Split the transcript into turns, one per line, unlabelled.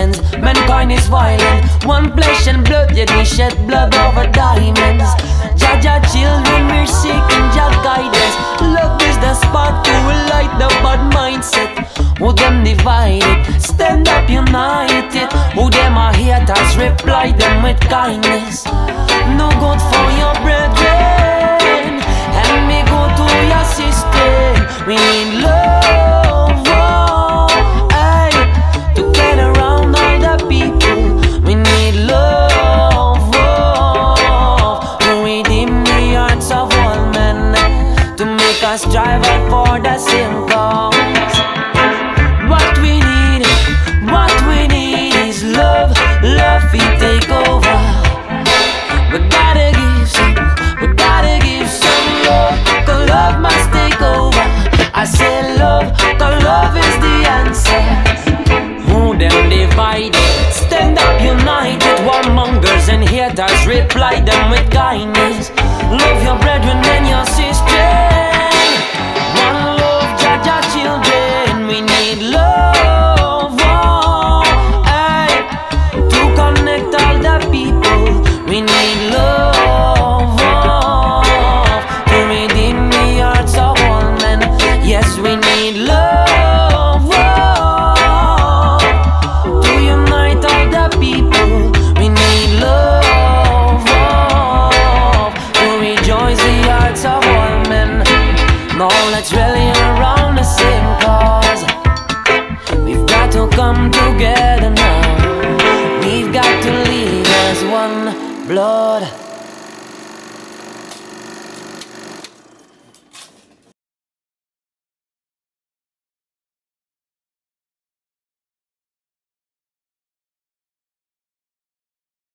nations. Mankind is violent. One flesh and blood, yet we shed blood over diamonds. Jah Jah children, we're seeking Jah guidance. Love is the spark to light the bad mindset. Who them divided? Stand up united. Who them are haters? Reply them with kindness. No us for the same cause. What we need, what we need is love. Love, we take over. We gotta give some, we gotta give some love. Cause love must take over. I say love, cause love is the answer. Who them divided? Stand up united. Warmongers and haters reply them with kindness. Love your brethren and your sisters. Now let's rally around the same cause. We've got to come together now. We've got to live as one blood.